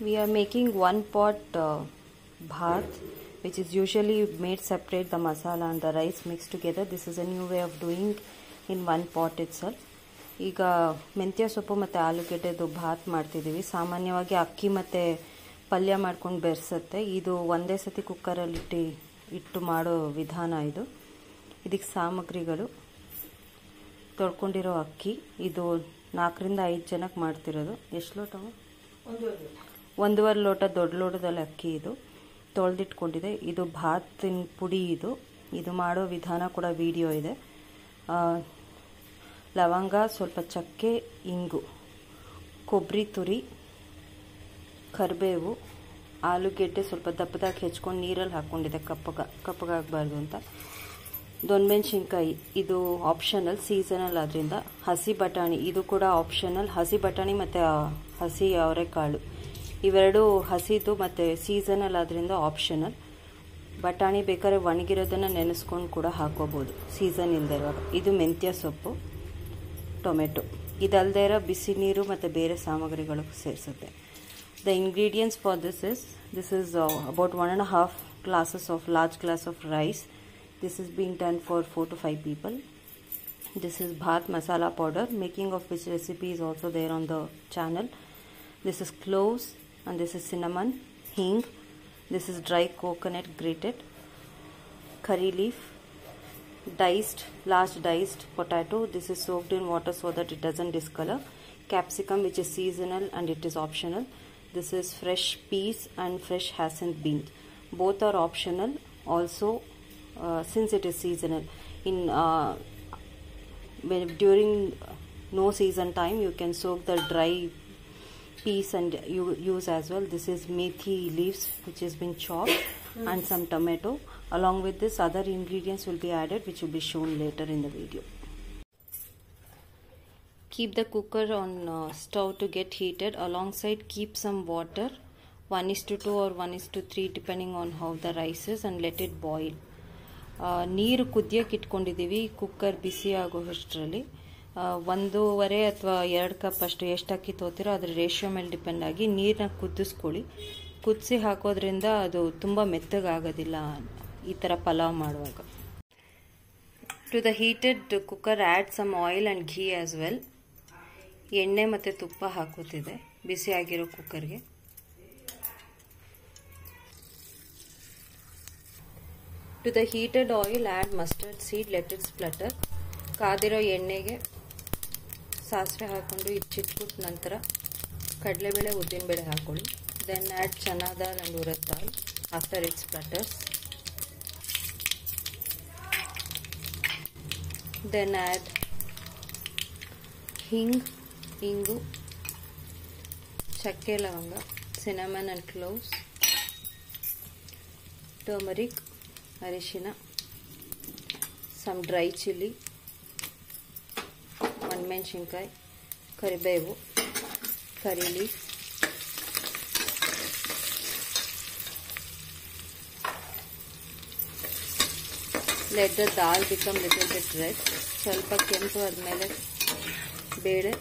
we are making one pot uh, bhat which is usually made separate the masala and the rice mixed together. This is a new way of doing in one pot itself. ಈಗ ಮೆಂತ್ಯ ಸೊಪ್ಪು ಮತ್ತು ಆಲೂಗೆಡ್ಡೆದು ಭಾತ್ ಮಾಡ್ತಿದ್ದೀವಿ. ಸಾಮಾನ್ಯವಾಗಿ ಅಕ್ಕಿ ಮತ್ತು ಪಲ್ಯ ಮಾಡ್ಕೊಂಡು ಬೆರೆಸುತ್ತೆ. ಇದು ಒಂದೇ ಸತಿ ಕುಕ್ಕರಲ್ಲಿ ಇಟ್ಟು ಇಟ್ಟು ಮಾಡೋ ವಿಧಾನ ಇದು. ಇದಕ್ಕೆ ಸಾಮಗ್ರಿಗಳು. ತೊಳ್ಕೊಂಡಿರೋ ಅಕ್ಕಿ. ಇದು ನಾಲ್ಕರಿಂದ ಐದು ಜನಕ್ಕೆ ಮಾಡ್ತಿರೋದು. ಎಷ್ಟು ಲೋಟವು? ಒಂದೂವರೆ ಲೋಟ, ದೊಡ್ಡ ಲೋಟದಲ್ಲಿ ಅಕ್ಕಿ ಇದು ತೊಳೆದಿಟ್ಕೊಂಡಿದೆ. ಇದು ಭಾತಿನ ಪುಡಿ ಇದು. ಇದು ಮಾಡೋ ವಿಧಾನ ಕೂಡ ವಿಡಿಯೋ ಇದೆ. ಲವಂಗ, ಸ್ವಲ್ಪ ಚಕ್ಕೆ, ಇಂಗು, ಕೊಬ್ಬರಿ ತುರಿ, ಕರಿಬೇವು, ಆಲೂಗೆಡ್ಡೆ ಸ್ವಲ್ಪ ದಪ್ಪದಾಗಿ ಹೆಚ್ಕೊಂಡು ನೀರಲ್ಲಿ ಹಾಕ್ಕೊಂಡಿದೆ. ಕಪ್ಪಗ ಕಪ್ಪಗಾಗಬಾರ್ದು ಅಂತ. ದೊನ್ಮೆಣ್ಸಿನ್ಕಾಯಿ, ಇದು ಆಪ್ಷನಲ್ ಸೀಸನಲ್ ಅದರಿಂದ ಹಸಿ ಬಟಾಣಿ, ಇದು ಕೂಡ ಆಪ್ಷನಲ್ ಹಸಿ ಬಟಾಣಿ ಮತ್ತು ಹಸಿ ಅವರೆಕಾಳು. ಇವೆರಡು ಹಸಿದು ಮತ್ತು ಸೀಸನಲ್ ಆದ್ದರಿಂದ ಆಪ್ಷನಲ್ ಬಟಾಣಿ ಬೇಕಾದ್ರೆ ಒಣಗಿರೋದನ್ನು ನೆನೆಸ್ಕೊಂಡು ಕೂಡ ಹಾಕೋಬೋದು ಸೀಸನ್ ಇಲ್ಲದೆ ಇರುವಾಗ. ಇದು ಮೆಂತ್ಯ ಸೊಪ್ಪು, ಟೊಮೆಟೊ. ಇದಲ್ಲದೆ ಇರೋ ಬಿಸಿ ನೀರು ಮತ್ತು ಬೇರೆ ಸಾಮಗ್ರಿಗಳು ಸೇರಿಸುತ್ತೆ. The ingredients for this is this is about one and half glasses of large glass of rice this is being done for 4 to 5 people this is bath masala powder making of which recipe is also there on the channel this is cloves and this is cinnamon hing. This is dry coconut grated curry leaf diced large diced potato. This is soaked in water so that it doesn't discolor. Capsicum which is seasonal and it is optional. This is fresh peas and fresh hyacinth beans. Both are optional also uh, since it is seasonal. In uh, when, during no season time you can soak the dry peas and you use as well this is methi leaves which has been chopped and some tomato along with this other ingredients will be added which will be shown later in the video keep the cooker on uh, stove to get heated alongside keep some water 1 is to 2 or 1 is to 3 depending on how the rice is and let it boil ನೀರು ಕುದಿಯೋಕೆ ಇಟ್ಕೊಂಡಿದ್ದೀವಿ cooker ಬಿಸಿ ಆಗೋ ಅಷ್ಟರಲ್ಲಿ ಒಂದೂವರೆ ಅಥವಾ ಎರಡು cup ಅಷ್ಟು ಎಷ್ಟು ಅಕ್ಕಿ ತೋತಿರೋ ಅದ್ರ ರೇಷಿಯೋ ಮೇಲೆ ಡಿಪೆಂಡ್ ಆಗಿ ನೀರನ್ನ ಕುದಿಸ್ಕೊಳ್ಳಿ. ಕುದಿಸಿ ಹಾಕೋದ್ರಿಂದ ಅದು ತುಂಬ ಮೆತ್ತಗಾಗೋದಿಲ್ಲ ಈ ಥರ ಪಲಾವ್ ಮಾಡುವಾಗ. To the heated cooker add some oil and ghee as well ಎಣ್ಣೆ ಮತ್ತು ತುಪ್ಪ ಹಾಕುತ್ತಿದೆ. ಬಿಸಿ ಆಗಿರೋ ಕುಕ್ಕರ್ಗೆ to the heated oil add mustard seed let it splutter ಕಾದಿರೋ ಎಣ್ಣೆಗೆ ಸಾಸಿವೆ ಹಾಕ್ಕೊಂಡು ಇಚ್ಚಿಟ್ಬಿಟ್ಟು ನಂತರ ಕಡಲೆಬೇಳೆ, ಉದ್ದಿನಬೇಳೆ ಹಾಕೊಳ್ಳಿ. Then add ಚೆನ್ನಾದ and dal after it splutters then add hing ಇಂಗು ಚಕ್ಕೆ ಲವಂಗ ಸಿನಮನ್ ಆ್ಯಂಡ್ ಕ್ಲೋವ್ಸ್ ಟರ್ಮರಿಕ್ ಅರಿಶಿನ ಸಮ್ ಡ್ರೈ ಚಿಲ್ಲಿ ಒಣಮೆಣಸಿನ್ಕಾಯಿ ಕರಿಬೇವು curry leaf let the dal become little bit red ಸ್ವಲ್ಪ ಕೆಂಪು ಆದಮೇಲೆ ಬೇಳೆ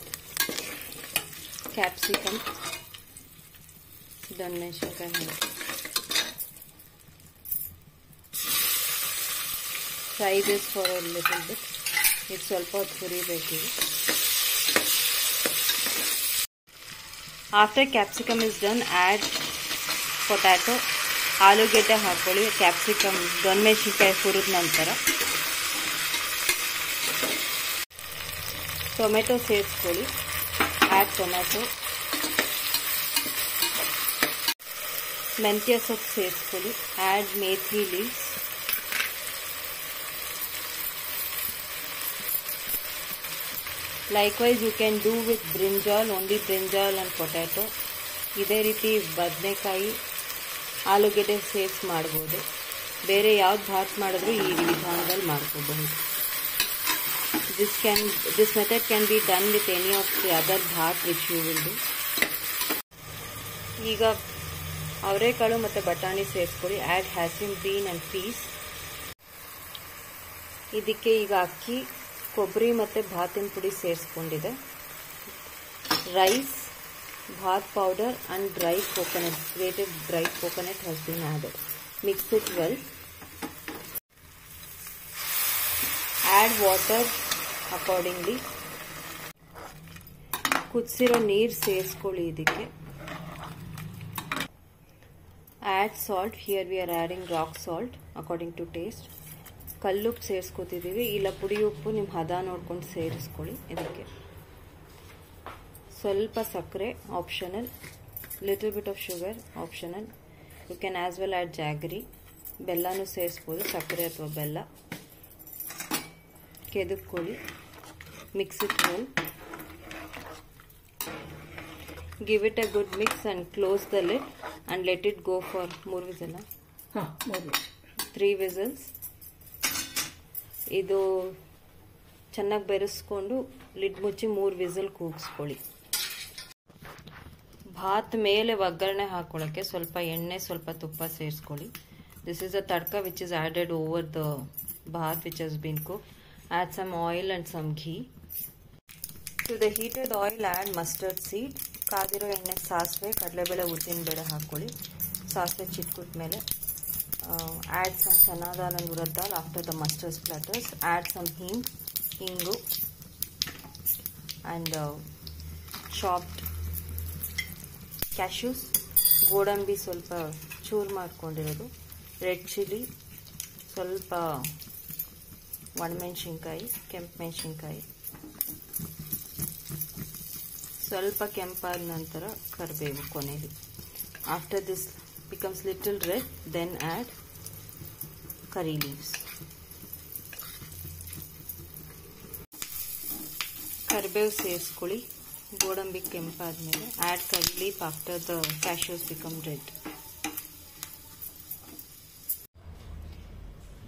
ಕ್ಯಾಪ್ಸಿಕಮ್ ದೊಣ್ಣೆಮೆಣಸಿನ್ಕಾಯಿ ಹಾಕಿ fry this for a little bit ಇದು ಸ್ವಲ್ಪ ಹೊತ್ತು ಹುರಿಬೇಕಿದೆ after capsicum is done add potato ಆಲೂಗೆಡ್ಡೆ ಹಾಕ್ಕೊಳ್ಳಿ ಕ್ಯಾಪ್ಸಿಕಮ್ ದೊನ್ಮೆಣಸಿನ್ಕಾಯಿ ಹುರಿದ ನಂತರ ಟೊಮೆಟೊ ಸೇರಿಸ್ಕೊಳ್ಳಿ ಆ್ಯಡ್ ಟೊಮೆಟೊ ಮೆಂತ್ಯ ಸೊಪ್ಪು ಸೇರಿಸ್ಕೊಳ್ಳಿ add methi leaves likewise you can do with brinjal only brinjal and potato ಇದೇ ರೀತಿ ಬದನೆಕಾಯಿ ಆಲೂಗೆಡ್ಡೆ ಸೇರಿಸಿ ಮಾಡ್ಬೋದು. ಬೇರೆ ಯಾವ್ದು ಭಾತ್ ಮಾಡಿದ್ರು ಈ ವಿಧಾನದಲ್ಲಿ ಮಾಡ್ಕೋಬಹುದು. This can this method can be done with any of the other bath which you will do ಈಗ ಅವರೆಕಾಳು ಮತ್ತು ಬಟಾಣಿ ಸೇರಿಸ್ಕೊಳ್ಳಿ. Add hyacinth bean and peas ಇದಕ್ಕೆ ಈಗ ಅಕ್ಕಿ ಕೊಬ್ಬರಿ ಮತ್ತು ಭಾತಿನ ಪುಡಿ ಸೇರಿಸ್ಕೊಂಡಿದೆ rice Bhat powder and dried coconut, grated dried coconut has been added. Mix it well. Add water accordingly. ಕುದಿಸಿರೋ ನೀರು ಸೇರಿಸ್ಕೊಳ್ಳಿ ಇದಕ್ಕೆ add salt here we are adding rock salt according to taste ಕಲ್ಲುಪ್ಪು ಸೇರಿಸ್ಕೋತಿದ್ದೀವಿ. ಇಲ್ಲ ಪುಡಿ ಉಪ್ಪು ನಿಮ್ಮ ಹದ ನೋಡ್ಕೊಂಡು ಸೇರಿಸ್ಕೊಳ್ಳಿ ಇದಕ್ಕೆ. ಸ್ವಲ್ಪ ಸಕ್ಕರೆ optional little bit of sugar optional you can as well add jaggery ಬೆಲ್ಲನೂ ಸೇರಿಸ್ಬೋದು ಸಕ್ಕರೆ ಅಥವಾ ಬೆಲ್ಲ. ಕೆದಕ್ಕೊಳ್ಳಿ mix it give it a good mix and close the lid and let it go for ಮೂರು ವಿಸಲ್. ಹಾಂ ಮೂರು. ತ್ರೀ ವಿಸಲ್ಸ್ ಇದು ಚೆನ್ನಾಗಿ ಬೆರೆಸ್ಕೊಂಡು lid ಮುಚ್ಚಿ ಮೂರು ವಿಸಲ್ ಕೂಗಿಸ್ಕೊಳ್ಳಿ. ಭಾತ್ ಮೇಲೆ ಒಗ್ಗರಣೆ ಹಾಕೊಳ್ಳೋಕ್ಕೆ ಸ್ವಲ್ಪ ಎಣ್ಣೆ, ಸ್ವಲ್ಪ ತುಪ್ಪ ಸೇರಿಸ್ಕೊಳ್ಳಿ. This is a tadka which is added over the bath which has been cook add some oil and some ghee to the heated oil add mustard seed ಕಾದಿರೋ ಎಣ್ಣೆ ಸಾಸಿವೆ, ಕಡಲೆಬೇಳೆ ಉದ್ದಿನ ಬೇಳೆ ಹಾಕ್ಕೊಳ್ಳಿ ಸಾಸಿವೆ ಚಿಟ್ಕುಟ್ ಮೇಲೆ add some dal and urad dal after after the splatters. Add add some hingu and and chopped cashews ಗೋಡಂಬಿ ಸ್ವಲ್ಪ ಚೂರು ಮಾಡ್ಕೊಂಡಿರೋದು. ರೆಡ್ ಚಿಲ್ಲಿ ಸ್ವಲ್ಪ ಒಣಮೆಣ್ಸಿನ್ಕಾಯಿ ಕೆಂಪು ಮೆಣಸಿನ್ಕಾಯಿ. ಸ್ವಲ್ಪ ಕೆಂಪಾದ ನಂತರ ಕರಿಬೇವು ಕೊನೆಯಲ್ಲಿ after this becomes little red, then add curry leaves. ಕರಿಬೇವು ಸೇರಿಸ್ಕೊಳ್ಳಿ. ಗೋಡಂಬಿ ಕೆಂಪಾದ್ಮೇಲೆ add curry leaf after the cashews become red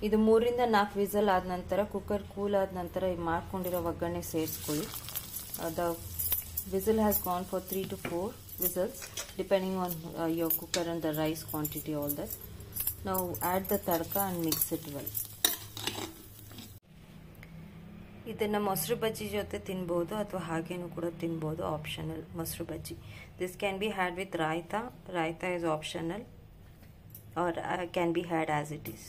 ಇದು ಮೂರಿಂದ ನಾಲ್ಕು ವಿಸಲ್ ಆದ ನಂತರ ಕುಕ್ಕರ್ ಕೂಲ್ ಆದ ನಂತರ ಮಾಡ್ಕೊಂಡಿರೋ ಒಗ್ಗರಣೆ ಸೇರಿಸ್ಕೊಳ್ಳಿ. The whistle has gone for 3 to 4 whistles depending on uh, your cooker and the rice quantity all that now add the tadka and mix it well ಇದನ್ನು ಮೊಸರು ಬಜ್ಜಿ ಜೊತೆ ತಿನ್ಬೋದು ಅಥವಾ ಹಾಗೇನೂ ಕೂಡ ತಿನ್ಬೋದು ಆಪ್ಷನಲ್ ಮೊಸರು ಬಜ್ಜಿ this can be had with raita raita is optional or can be had as it is